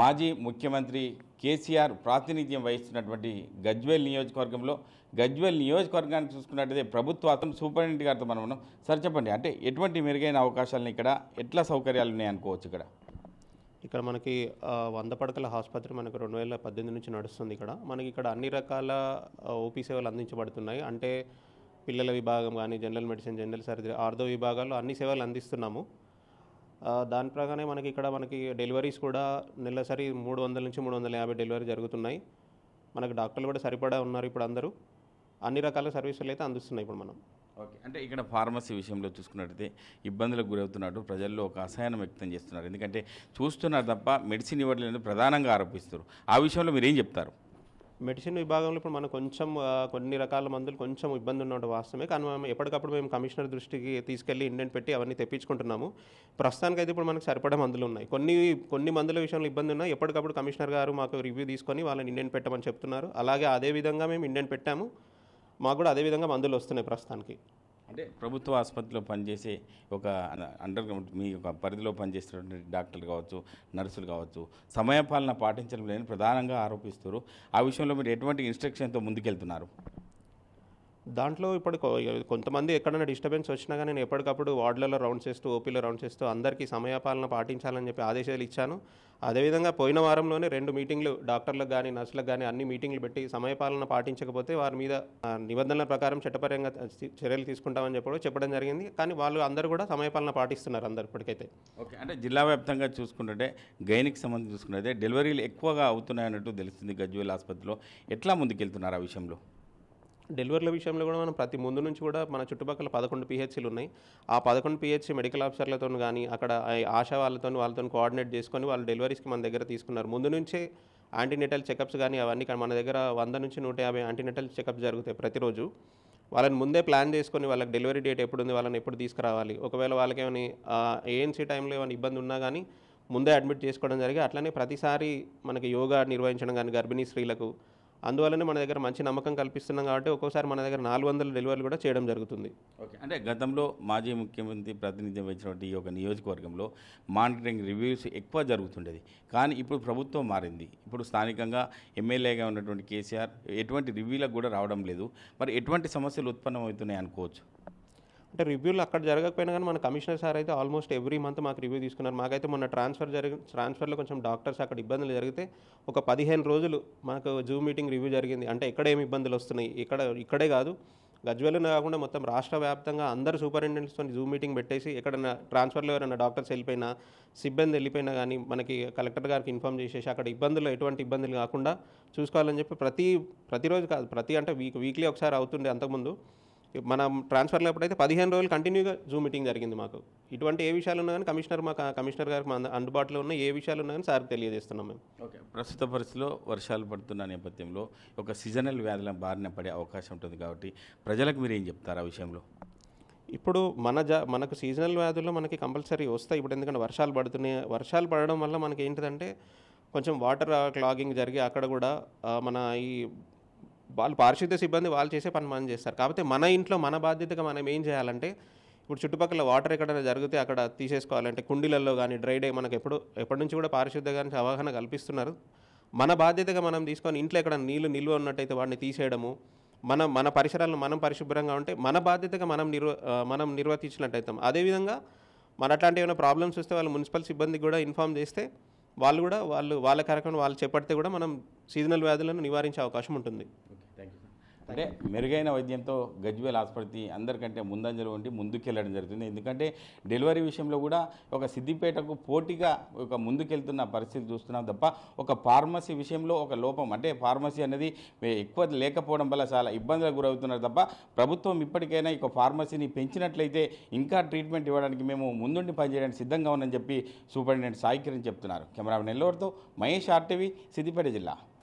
మాజీ ముఖ్యమంత్రి కేసీఆర్ ప్రాతినిధ్యం వహిస్తున్నటువంటి గజ్వేల్ నియోజకవర్గంలో గజ్వేల్ నియోజకవర్గాన్ని చూసుకున్నట్టయితే ప్రభుత్వ సూపరింటెండెంట్ గారితో మనం ఉన్నాం. సార్ చెప్పండి. అంటే ఎటువంటి మెరుగైన అవకాశాలను ఇక్కడ ఎట్లా సౌకర్యాలు ఉన్నాయనుకోవచ్చు ఇక్కడ? ఇక్కడ మనకి వంద పడకల ఆసుపత్రి మనకు రెండు వేల పద్దెనిమిది నుంచి నడుస్తుంది ఇక్కడ. మనకి ఇక్కడ అన్ని రకాల ఓపీ సేవలు అందించబడుతున్నాయి. అంటే పిల్లల విభాగం కానీ general medicine general surgery ortho విభాగాల్లో అన్ని సేవలు అందిస్తున్నాము. దాని ప్రకారమే మనకి ఇక్కడ మనకి డెలివరీస్ కూడా నెలసరి మూడు వందల నుంచి మూడు వందల యాభై డెలివరీ జరుగుతున్నాయి. మనకి డాక్టర్లు కూడా సరిపడా ఉన్నారు ఇప్పుడు అందరూ. అన్ని రకాల సర్వీసులు అయితే అందిస్తున్నాయి ఇప్పుడు మనం. ఓకే. అంటే ఇక్కడ ఫార్మసీ విషయంలో చూసుకున్నట్టయితే ఇబ్బందులకు గురవుతున్నట్టు ప్రజల్లో ఒక అసహనం వ్యక్తం చేస్తున్నారు. ఎందుకంటే చూస్తున్నారు తప్ప మెడిసిన్ ఇవ్వట్లేదు ప్రధానంగా ఆరోపిస్తారు. ఆ విషయంలో మీరు ఏం చెప్తారు? మెడిసిన్ విభాగంలో ఇప్పుడు మనకు కొంచెం కొన్ని రకాల మందులు కొంచెం ఇబ్బంది ఉన్నట్టు వాస్తవమే. కానీ మనం ఎప్పటికప్పుడు మేము కమిషనర్ దృష్టికి తీసుకెళ్ళి ఇండెంట్ పెట్టి అవన్నీ తెప్పించుకుంటున్నాము. ప్రస్తుతానికి అయితే ఇప్పుడు మనకు సరిపడా మందులు ఉన్నాయి. కొన్ని కొన్ని మందుల విషయంలో ఇబ్బంది ఉన్నాయి ఎప్పటికప్పుడు కమిషనర్ గారు మాకు రివ్యూ తీసుకొని వాళ్ళని ఇండెంట్ పెట్టమని చెప్తున్నారు. అలాగే అదే విధంగా మేము ఇండెంట్ పెట్టాము. మాకు కూడా అదే విధంగా మందులు వస్తున్నాయి ప్రస్తుతానికి. అంటే ప్రభుత్వ ఆసుపత్రిలో పనిచేసే ఒక అండర్ మీ యొక్క పరిధిలో పనిచేస్తున్నటువంటి డాక్టర్లు కావచ్చు నర్సులు కావచ్చు సమయపాలన పాటించడం లేని ప్రధానంగా ఆరోపిస్తారు ఆ విషయంలో మీరు ఎటువంటి ఇన్స్ట్రక్షన్తో ముందుకెళ్తున్నారు? దాంట్లో ఇప్పుడు కొంతమంది ఎక్కడైనా డిస్టర్బెన్స్ వచ్చినా కానీ నేను ఎప్పటికప్పుడు వార్డులలో రౌండ్ చేస్తూ ఓపీలో రౌండ్ చేస్తూ అందరికీ సమయపాలన పాటించాలని చెప్పి ఆదేశాలు ఇచ్చాను. అదేవిధంగా పోయిన వారంలోనే రెండు మీటింగ్లు డాక్టర్లకు కానీ నర్సులకు కానీ అన్ని మీటింగ్లు పెట్టి సమయపాలన పాటించకపోతే వారి మీద నిబంధనల ప్రకారం చట్టపరంగా చర్యలు తీసుకుంటామని చెప్పడం చెప్పడం జరిగింది. కానీ వాళ్ళు అందరూ కూడా సమయపాలన పాటిస్తున్నారు అందరు ఇప్పటికైతే. ఓకే. అంటే జిల్లా వ్యాప్తంగా చూసుకుంటుంటే గైనిక్ సంబంధించి చూసుకుంటే డెలివరీలు ఎక్కువగా అవుతున్నాయన్నట్టు తెలుస్తుంది గజ్వేల్ ఆసుపత్రిలో. ఎట్లా ముందుకెళ్తున్నారు ఆ విషయంలో? డెలివరీల విషయంలో కూడా మనం ప్రతి ముందు నుంచి కూడా మన చుట్టుపక్కల పదకొండు పిహెచ్సీలు ఉన్నాయి. ఆ పదకొండు పిహెచ్సీ మెడికల్ ఆఫీసర్లతో కానీ అక్కడ ఆశా వాళ్ళతో వాళ్ళతో కోఆర్డినేట్ చేసుకొని వాళ్ళు డెలివరీస్కి మన దగ్గర తీసుకున్నారు. ముందు నుంచే యాంటీనెటల్ చెకప్స్ కానీ అవన్నీ మన దగ్గర వంద నుంచి నూట యాభై యాంటీనెటల్ చెకప్స్ జరుగుతాయి ప్రతిరోజు. వాళ్ళని ముందే ప్లాన్ చేసుకొని వాళ్ళకి డెలివరీ డేట్ ఎప్పుడు ఉంది వాళ్ళని ఎప్పుడు తీసుకురావాలి. ఒకవేళ వాళ్ళకి ఏమైనా ఏఎన్సీ టైంలో ఏమైనా ఇబ్బంది ఉన్నా కానీ ముందే అడ్మిట్ చేసుకోవడం జరిగి అట్లనే ప్రతిసారి మనకి యోగా నిర్వహించడం కానీ గర్భిణీ స్త్రీలకు అందువల్లనే మన దగ్గర మంచి నమ్మకం కల్పిస్తున్నాం కాబట్టి ఒక్కోసారి మన దగ్గర నాలుగు వందల డెలివరీలు కూడా చేయడం జరుగుతుంది. ఓకే. అంటే గతంలో మాజీ ముఖ్యమంత్రి ప్రాతినిధ్యం వహించినటువంటి ఈ యొక్క నియోజకవర్గంలో మానిటరింగ్ రివ్యూస్ ఎక్కువ జరుగుతుండేది. కానీ ఇప్పుడు ప్రభుత్వం మారింది. ఇప్పుడు స్థానికంగా ఎమ్మెల్యేగా ఉన్నటువంటి కేసీఆర్ ఎటువంటి రివ్యూలకు కూడా రావడం లేదు. మరి ఎటువంటి సమస్యలు ఉత్పన్నమవుతున్నాయి అనుకోవచ్చు? అంటే రివ్యూలు అక్కడ జరగకపోయినా కానీ మన కమిషనర్ సార్ అయితే ఆల్మోస్ట్ ఎవ్రీ మంత్ మాకు రివ్యూ తీసుకున్నారు. మాకైతే మొన్న ట్రాన్స్ఫర్ జరిగి ట్రాన్స్ఫర్లో కొంచెం డాక్టర్స్ అక్కడ ఇబ్బందులు జరిగితే ఒక పదిహేను రోజులు మాకు జూమ్ మీటింగ్ రివ్యూ జరిగింది. అంటే ఎక్కడ ఏమి ఇబ్బందులు వస్తున్నాయి? ఇక్కడ ఇక్కడే కాదు. గజ్వేలను కాకుండా మొత్తం రాష్ట్ర వ్యాప్తంగా అందరు సూపరింటెండెంట్స్తో జూమ్ మీటింగ్ పెట్టేసి ఎక్కడైనా ట్రాన్స్ఫర్లో ఎవరైనా డాక్టర్స్ వెళ్ళిపోయినా సిబ్బంది వెళ్ళిపోయినా కానీ మనకి కలెక్టర్ గారికి ఇన్ఫామ్ చేసేసి అక్కడ ఇబ్బందులు ఎటువంటి ఇబ్బందులు కాకుండా చూసుకోవాలని చెప్పి ప్రతి ప్రతిరోజు కాదు ప్రతి అంటే వీక్ వీక్లీ ఒకసారి అవుతుండే అంతకుముందు. మనం ట్రాన్స్ఫర్లో ఎప్పుడైతే పదిహేను రోజులు కంటిన్యూగా జూమ్ మీటింగ్ జరిగింది మాకు. ఇటువంటి ఏ విషయాలు ఉన్నా కానీ కమిషనర్ మాకు కమిషనర్ గారికి మా అందుబాటులో ఉన్న ఏ విషయాలు ఉన్నా కానీ సార్కి తెలియజేస్తున్నాం మేము. ఓకే. ప్రస్తుత పరిస్థితిలో వర్షాలు పడుతున్న నేపథ్యంలో ఒక సీజనల్ వ్యాధుల బారిన పడే అవకాశం ఉంటుంది కాబట్టి ప్రజలకు మీరు ఏం చెప్తారు ఆ విషయంలో? ఇప్పుడు మన జా మనకు సీజనల్ వ్యాధుల్లో మనకి కంపల్సరీ వస్తాయి. ఇప్పుడు ఎందుకంటే వర్షాలు పడుతున్నాయి వర్షాలు పడడం వల్ల మనకి ఏంటిదంటే కొంచెం వాటర్ క్లాగింగ్ జరిగి అక్కడ కూడా మన ఈ వాళ్ళు పారిశుద్ధ్య సిబ్బంది వాళ్ళు చేసే పని మనం చేస్తారు. కాకపోతే మన ఇంట్లో మన బాధ్యతగా మనం ఏం చేయాలంటే ఇప్పుడు చుట్టుపక్కల వాటర్ ఎక్కడైనా జరిగితే అక్కడ తీసేసుకోవాలంటే కుండీలలో కానీ డ్రై డే మనకు ఎప్పుడు ఎప్పటి నుంచి కూడా పారిశుద్ధ్య కానీ అవగాహన కల్పిస్తున్నారు. మన బాధ్యతగా మనం తీసుకొని ఇంట్లో ఎక్కడ నీళ్ళు నిల్వ ఉన్నట్టయితే వాడిని తీసేయడము మన మన పరిసరాలను మనం పరిశుభ్రంగా ఉంటే మన బాధ్యతగా మనం నిర్వ మనం నిర్వర్తించినట్టయితాం అదేవిధంగా మన అట్లాంటి ఏమైనా ప్రాబ్లమ్స్ వస్తే వాళ్ళు మున్సిపల్ సిబ్బందికి కూడా ఇన్ఫామ్ చేస్తే వాళ్ళు కూడా వాళ్ళు వాళ్ళ కార్యక్రమం వాళ్ళు చేపడితే కూడా మనం సీజనల్ వ్యాధులను నివారించే అవకాశం ఉంటుంది. అంటే మెరుగైన వైద్యంతో గజ్వేల్ ఆసుపత్రి అందరికంటే ముందంజలో ఉండి ముందుకెళ్ళడం జరుగుతుంది. ఎందుకంటే డెలివరీ విషయంలో కూడా ఒక సిద్దిపేటకు పోటీగా ఒక ముందుకెళ్తున్న పరిస్థితి చూస్తున్నాం తప్ప ఒక ఫార్మసీ విషయంలో ఒక లోపం అంటే ఫార్మసీ అనేది ఎక్కువ లేకపోవడం వల్ల చాలా ఇబ్బందులకు గురవుతున్నారు తప్ప ప్రభుత్వం ఇప్పటికైనా ఈ ఫార్మసీని పెంచినట్లయితే ఇంకా ట్రీట్మెంట్ ఇవ్వడానికి మేము ముందుండి పనిచేయడానికి సిద్ధంగా ఉందని చెప్పి సూపరింటెండెంట్ సాయి కిరణ్ చెప్తున్నారు. కెమెరా నెల్లూరుతో మహేష్ ఆర్టీవీ సిద్దిపేట జిల్లా.